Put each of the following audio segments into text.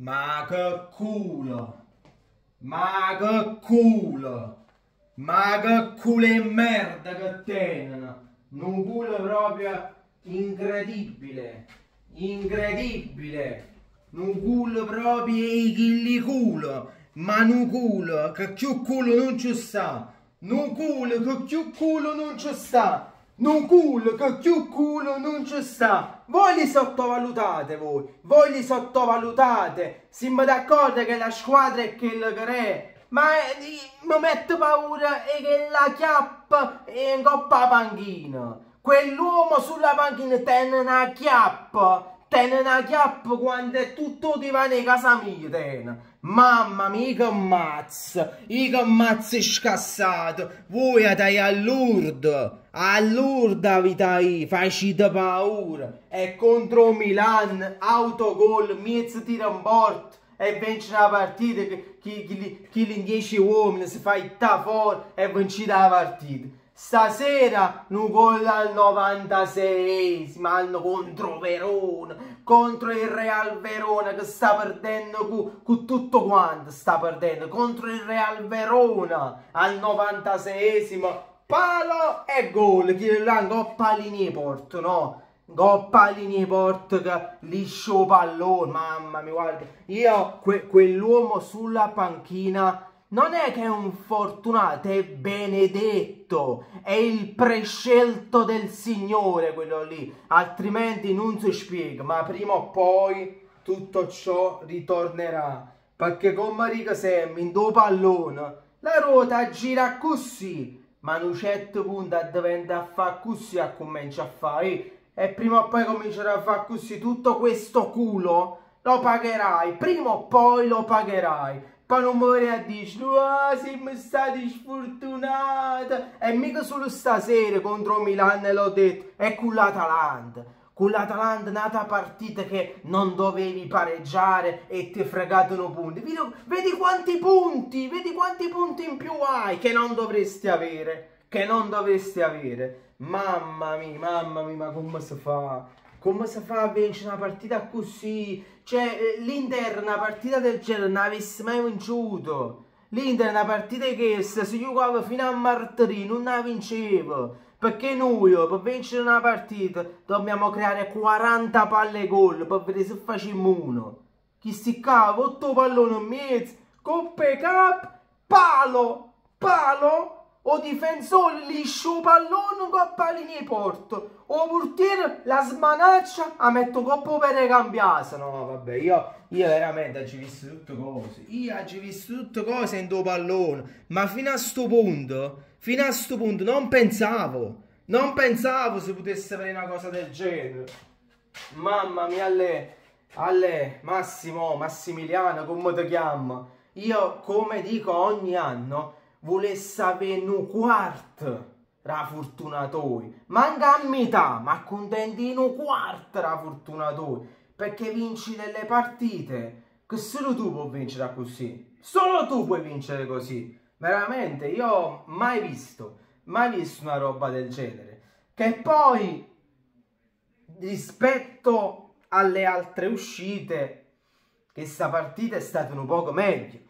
Ma che culo! Ma che culo! Ma che culo e merda che tenono! Un culo proprio incredibile! Incredibile! Un culo proprio e chilli culo! Ma un culo che più culo non ci sta! Un culo che più culo non ci sta! Non culo, che più culo non ci sta. Voi li sottovalutate voi, voi li sottovalutate. Siamo d'accordo che la squadra è quella che è. Ma eh, mi mette paura e che la chiappa è in coppa panchina. Quell'uomo sulla panchina tiene una chiappa Tene una chiappa quando è tutto divano in casa mia, tene. Mamma mia, che mazza, io che mazza scassato. Voi andai all'urdo, all'urdo vitai, facite paura. E contro Milan, autogol, mezzo tiro in porta. E vince la partita, chi, chi, chi, chi in 10 uomini si fa il fuori e vince la partita. Stasera un gol al 96esimo hanno contro Verona, contro il Real Verona che sta perdendo con, con tutto quanto, sta perdendo contro il Real Verona al 96esimo, palo e gol, chi là coppa linee porto, no? Coppa linee porto che liscio pallone, mamma mia, guarda, io que, quell'uomo sulla panchina non è che è un fortunato, è benedetto, è il prescelto del Signore quello lì, altrimenti non si spiega, ma prima o poi tutto ciò ritornerà, perché con Marica Semmi in due pallone la ruota gira così, ma a un certo punto diventa a fare così e comincia a fare, e prima o poi comincerà a fare così, tutto questo culo lo pagherai, prima o poi lo pagherai, poi non mi a dire, ah, siamo stati sfortunati. E mica solo stasera contro Milan l'ho detto, è con l'Atalanta. Con l'Atalanta nata partita che non dovevi pareggiare e ti fregatano punti. Vedi, vedi quanti punti, vedi quanti punti in più hai che non dovresti avere. Che non dovresti avere. Mamma mia, mamma mia, ma come si fa? Come si fa a vincere una partita così? Cioè, eh, l'Inter una partita del genere non avesse mai vincuto. L'Inter una partita che se si giocava fino a martedì non la vinceva. Perché noi per vincere una partita dobbiamo creare 40 palle gol per vedere se facciamo uno. Chi si cava, 8 palloni in mezzo, coppe cap, palo, palo o difensore liscio pallone con pallini porto. O portiere la smanaccia a metto coppo per cambiare no vabbè io, io veramente ho visto tutte cose. Io ho visto tutte cose in tuo pallone ma fino a sto punto fino a sto punto non pensavo. Non pensavo si potesse avere una cosa del genere. Mamma mia alle, alle Massimo Massimiliano come ti chiama? Io come dico ogni anno volesse avere un quarto la fortunatori manca a metà ma contenti un quarto la fortunatori perché vinci delle partite che solo tu puoi vincere così. Solo tu puoi vincere così. Veramente io mai visto mai visto una roba del genere. Che poi rispetto alle altre uscite questa partita è stata un poco meglio.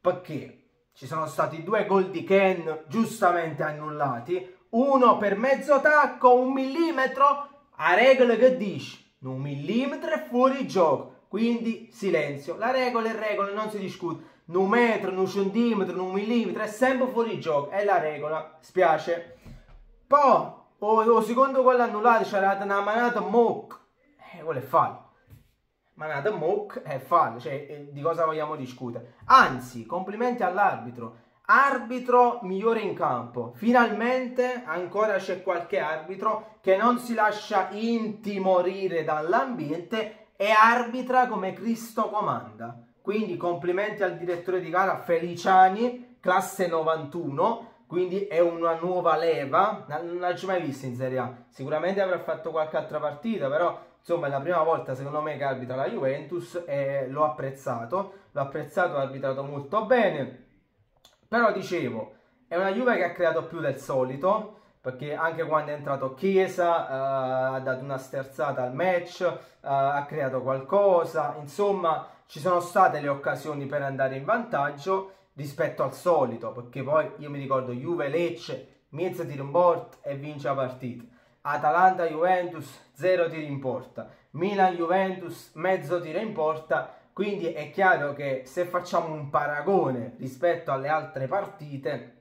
Perché ci sono stati due gol di Ken giustamente annullati, uno per mezzo tacco, un millimetro, a regola che dice, un millimetro è fuori gioco, quindi silenzio, la regola è regola, non si discute, un metro, un centimetro, un millimetro è sempre fuori gioco, è la regola, spiace. Poi, o, secondo quello annullato c'era una manata mock, eh, quello è fallo manata mock è fallo, cioè eh, di cosa vogliamo discutere? Anzi, complimenti all'arbitro. Arbitro migliore in campo. Finalmente ancora c'è qualche arbitro che non si lascia intimorire dall'ambiente e arbitra come Cristo comanda. Quindi complimenti al direttore di gara Feliciani, classe 91, quindi è una nuova leva, non l'ho mai vista in Serie A. Sicuramente avrà fatto qualche altra partita, però insomma è la prima volta secondo me che arbitra la Juventus e l'ho apprezzato, l'ho apprezzato, ha arbitrato molto bene, però dicevo, è una Juve che ha creato più del solito, perché anche quando è entrato Chiesa uh, ha dato una sterzata al match, uh, ha creato qualcosa, insomma ci sono state le occasioni per andare in vantaggio rispetto al solito, perché poi io mi ricordo Juve Lecce, mezzo tiro in porta e vince la partita. Atalanta Juventus, zero tiri in porta. Milan Juventus, mezzo tiro in porta. Quindi è chiaro che se facciamo un paragone rispetto alle altre partite,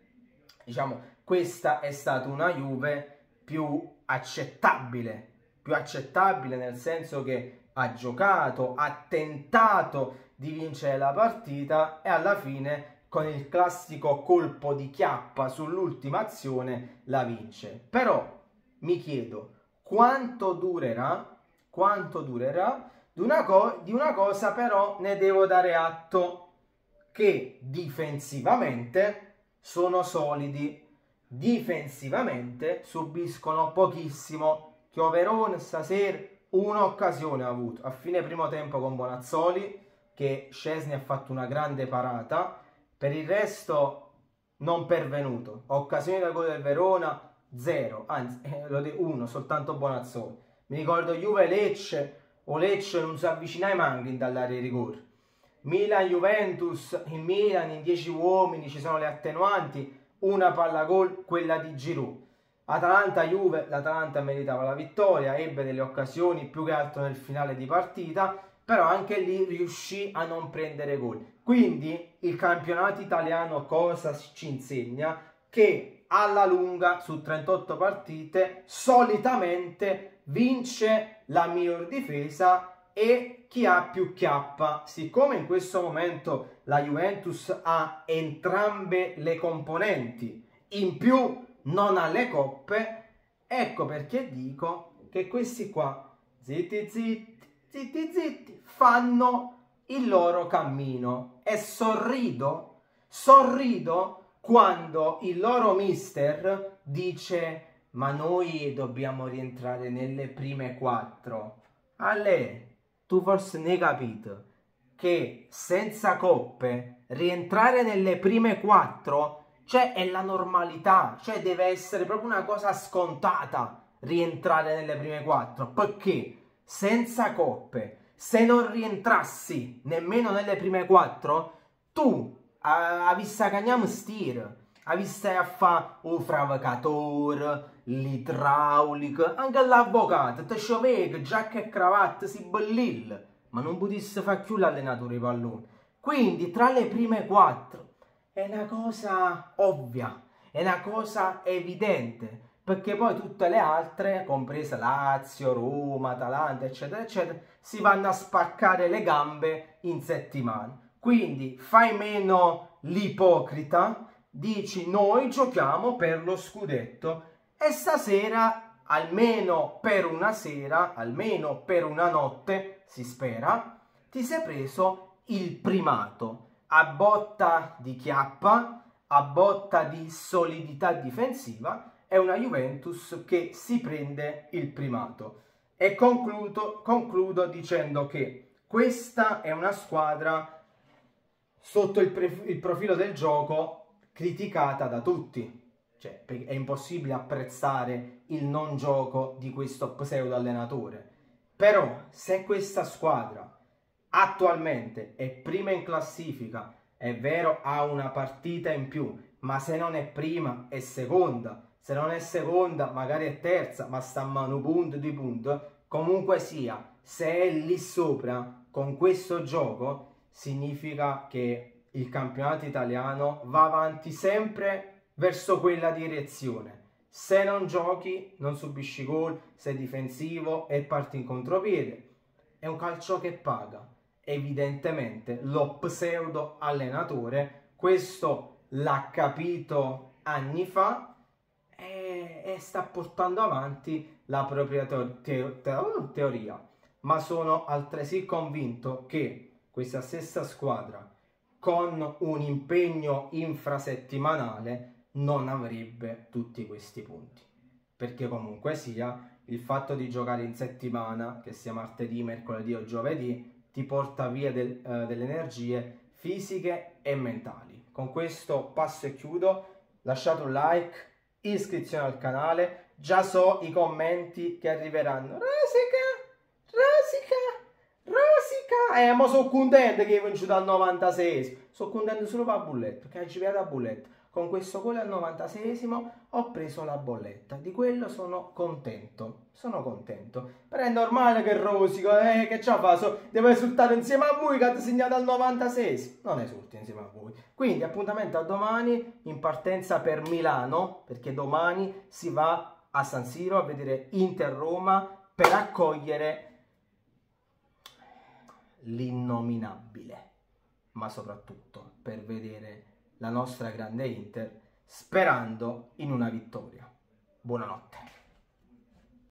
diciamo, questa è stata una Juve più accettabile, più accettabile nel senso che ha giocato, ha tentato di vincere la partita e alla fine con il classico colpo di chiappa sull'ultima azione la vince. Però mi chiedo quanto durerà, quanto durerà? Di una, di una cosa però ne devo dare atto che difensivamente sono solidi, difensivamente subiscono pochissimo. Chioverone stasera un'occasione ha avuto. A fine primo tempo con Bonazzoli che Scesni ha fatto una grande parata per il resto non pervenuto. Occasione da gol del Verona, zero, anzi, eh, lo dico uno, soltanto Bonazzoli. Mi ricordo Juve Lecce, o Lecce non si avvicina ai Manghin dall'area rigore. Milan Juventus, in Milan in 10 uomini ci sono le attenuanti, una palla gol, quella di Giroud. Atalanta Juve, l'Atalanta meritava la vittoria, ebbe delle occasioni più che altro nel finale di partita, però anche lì riuscì a non prendere gol. Quindi il campionato italiano cosa ci insegna? Che alla lunga su 38 partite solitamente vince la miglior difesa e chi ha più chiappa. Siccome in questo momento la Juventus ha entrambe le componenti, in più non ha le coppe, ecco perché dico che questi qua, zitti zitti, zitti zitti, fanno il loro cammino e sorrido, sorrido quando il loro mister dice ma noi dobbiamo rientrare nelle prime quattro. Ale, tu forse ne hai capito che senza coppe rientrare nelle prime quattro cioè è la normalità, cioè deve essere proprio una cosa scontata rientrare nelle prime quattro, perché senza coppe se non rientrassi nemmeno nelle prime quattro, tu a, a cagniamo stir, a vista a fa un fravacatore, l'idraulico, anche l'avvocato, te scioveca, giacca e cravatta, si bellil, ma non potesse fare più l'allenatore di pallone. Quindi tra le prime quattro è una cosa ovvia, è una cosa evidente perché poi tutte le altre, comprese Lazio, Roma, Atalanta, eccetera, eccetera, si vanno a spaccare le gambe in settimana. Quindi fai meno l'ipocrita, dici noi giochiamo per lo scudetto e stasera, almeno per una sera, almeno per una notte, si spera, ti sei preso il primato a botta di chiappa, a botta di solidità difensiva è una Juventus che si prende il primato. E concludo, concludo dicendo che questa è una squadra sotto il, il profilo del gioco criticata da tutti. Cioè, è impossibile apprezzare il non gioco di questo pseudo allenatore. Però, se questa squadra attualmente è prima in classifica, è vero, ha una partita in più, ma se non è prima è seconda, se non è seconda, magari è terza, ma sta a mano punto di punto, comunque sia, se è lì sopra con questo gioco, significa che il campionato italiano va avanti sempre verso quella direzione. Se non giochi, non subisci gol, sei difensivo e parti in contropiede. È un calcio che paga. Evidentemente lo pseudo allenatore questo l'ha capito anni fa e, sta portando avanti la propria teo- teo- teo- teoria. Ma sono altresì convinto che questa stessa squadra, con un impegno infrasettimanale, non avrebbe tutti questi punti. Perché comunque sia, il fatto di giocare in settimana, che sia martedì, mercoledì o giovedì, ti porta via del, uh, delle energie fisiche e mentali. Con questo passo e chiudo, lasciate un like, iscrizione al canale, già so i commenti che arriveranno. Rosica, Rosica, Rosica. Eh, ma sono contento che hai vinto al 96. Sono contento solo per la bolletta, che hai girato la bolletta con questo gol al 96esimo ho preso la bolletta, di quello sono contento, sono contento, però è normale che rosico, eh, che la fa, so, devo esultare insieme a voi che ha segnato al 96esimo, non esulti insieme a voi, quindi appuntamento a domani in partenza per Milano, perché domani si va a San Siro a vedere Inter-Roma per accogliere l'innominabile, ma soprattutto per vedere la nostra grande Inter, sperando in una vittoria. Buonanotte.